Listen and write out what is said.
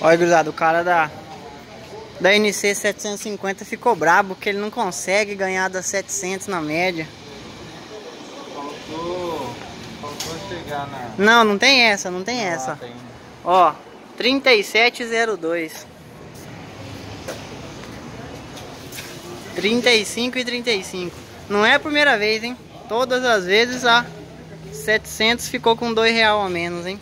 Olha, gurizada, o cara da, da NC 750 ficou brabo porque ele não consegue ganhar das 700 na média. Faltou, faltou chegar na... Não, não tem essa, não tem Ah, essa. tem. Ó, 3702. 35 e 35. Não é a primeira vez, hein? Todas as vezes a 700 ficou com 2 real a menos, hein?